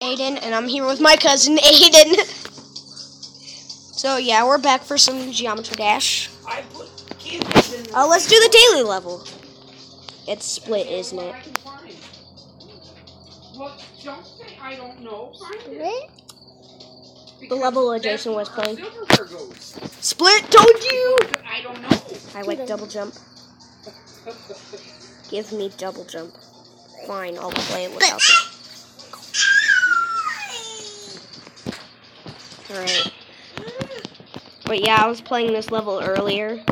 Aiden, and I'm here with my cousin Aiden. so yeah, we're back for some Geometry Dash. I put kids in the Uh, let's do the daily level. It's split, isn't it? Well, don't say I don't know. The level Because Jason was that's where our playing. Split, told you. I don't know. I like double jump. Give me double jump. Fine, I'll play it without it. Alright. But yeah, I was playing this level earlier.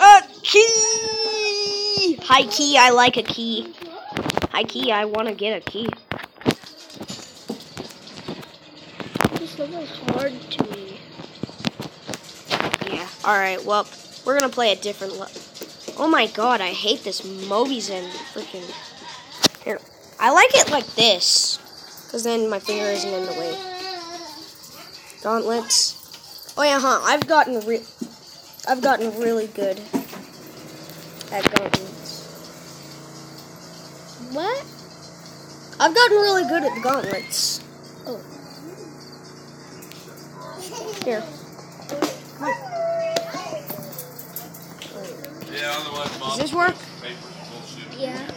A key! High key, I like a key. High key, I want to get a key. This level is hard to me. Yeah. Alright, well, we're gonna play a different level. Oh my god, I hate this Mobizen freaking. Here. I like it like this. Because then my finger isn't in the way. Gauntlets. Oh yeah, huh. I've gotten re- I've gotten really good at gauntlets. What? I've gotten really good at the gauntlets. Oh. Here. Yeah, otherwise, Does this work? Yeah.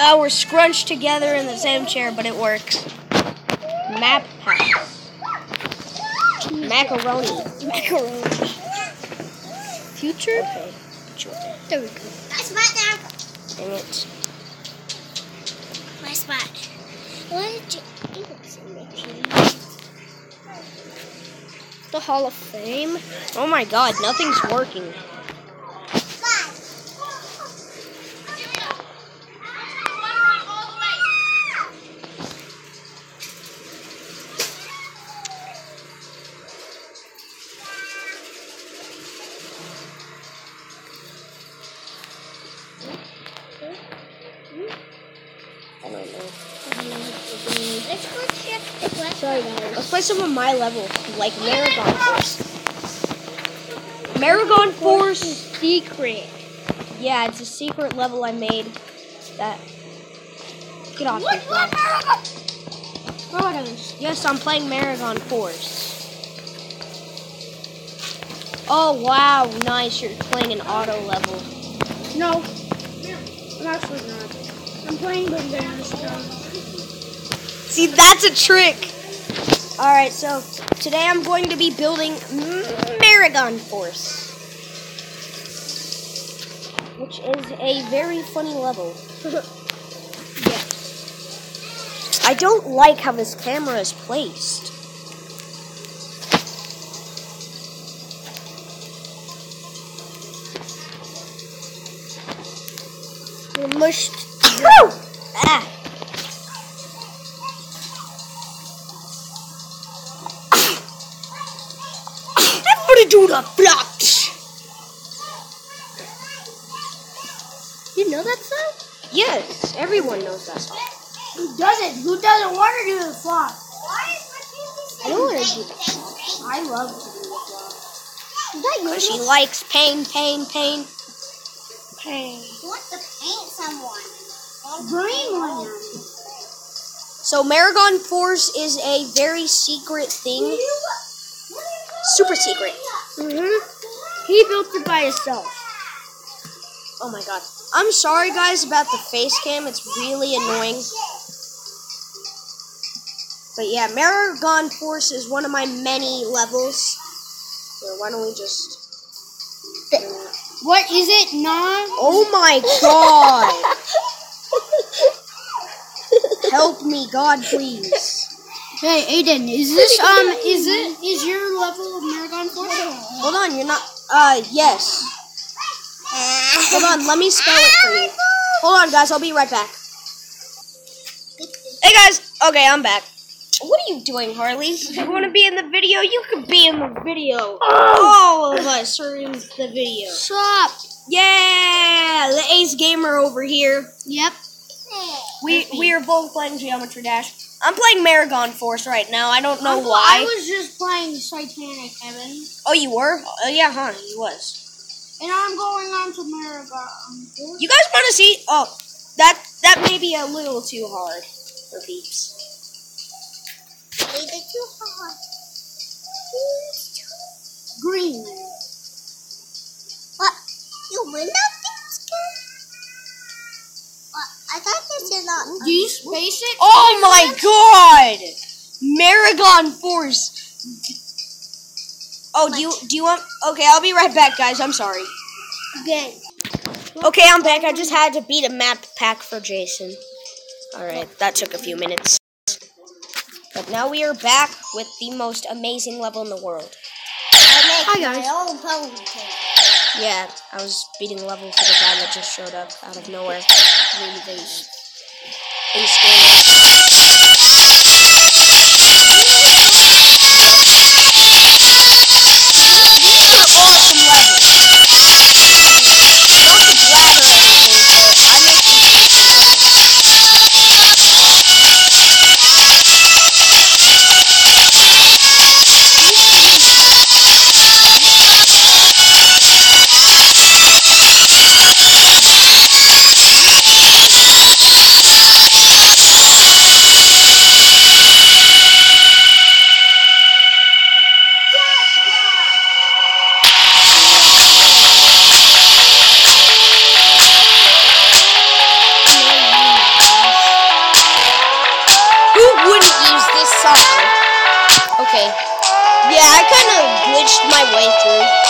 Uh, we're scrunched together in the same chair, but it works. Map house. Macaroni. Macaroni. Future? Okay. There we go. My spot now. Dang it. My spot. What did you The Hall of Fame. Oh my god, nothing's working. I don't know. Let's go check the website. Sorry, guys. Let's play some of my level, like Marigon Force. Marigon Force. Secret. Yeah, it's a secret level I made. That. Get off me, flag. Photos. Yes, I'm playing Marigon Force. Oh wow, nice! You're playing an auto level. No. I'm actually not. I'm playing Bandanas See, that's a trick. All right, so today I'm going to be building Marigon Force, which is a very funny level. I don't like how this camera is placed. We're mushed. Ah. Everybody do the blocks. You know that song? Yes, everyone knows that song. Who doesn't? Who doesn't want to do the flop? I don't want to do that. I love to do the flop. Is that But yours? she likes pain, pain, pain. Pain. You want to paint someone. One. So Marigon Force is a very secret thing. Super secret. Mm-hmm. He built it by himself. Oh my god. I'm sorry guys about the face cam. It's really annoying. But yeah, Marigon Force is one of my many levels. So why don't we just What is it? Non? Oh my god! Help me, God, please. Hey, Aiden, is this um, is it is your level of Marigon Force? Hold on, you're not. Uh, yes. Hold on, let me spell it for you. Hold on, guys, I'll be right back. Hey, guys. Okay, I'm back. What are you doing, Harley? If you want to be in the video? You can be in the video. All of us are in the video. Stop. Yeah, the Ace Gamer over here. Yep. We we are both playing Geometry Dash. I'm playing Marigon Force right now. I don't know why. I was just playing Titanic, Evan. Oh, you were? Oh, yeah, huh? You was. And I'm going on to Marigon. You guys want to see? Oh, that that may be a little too hard for peeps. Too hard. Green. What? You win Do you space it? Oh my god! Marigon Force. Oh, do you do you want? Okay, I'll be right back, guys. I'm sorry. Good. Okay, I'm back. I just had to beat a map pack for Jason. All right, that took a few minutes. But now we are back with the most amazing level in the world. Hi, guys. my own ponytail. Yeah, I was beating level for the guy that just showed up out of nowhere. Really base. Ace gamer. Okay. Yeah, I kind of glitched my way through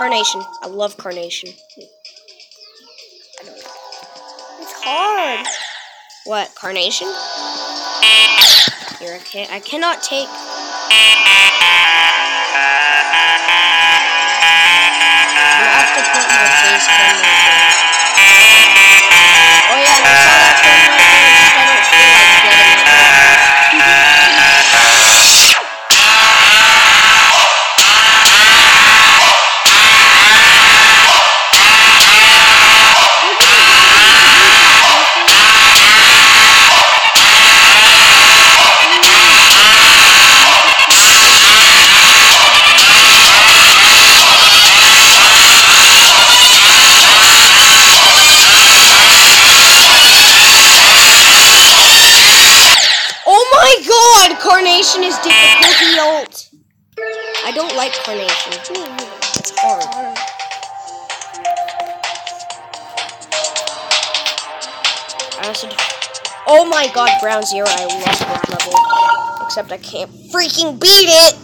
Carnation. I love Carnation. It's hard. What? Carnation? I can't. I cannot take. Have to put my face Also Oh my god, Ground Zero, I love this level. Except I can't freaking beat it!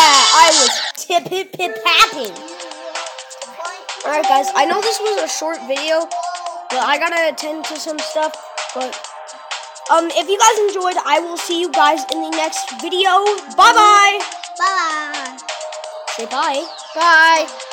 I was tip hip hip tapping. Alright guys, I know this was a short video, but I gotta attend to some stuff. But um if you guys enjoyed, I will see you guys in the next video. Bye bye bye! Bye. Say bye. Bye.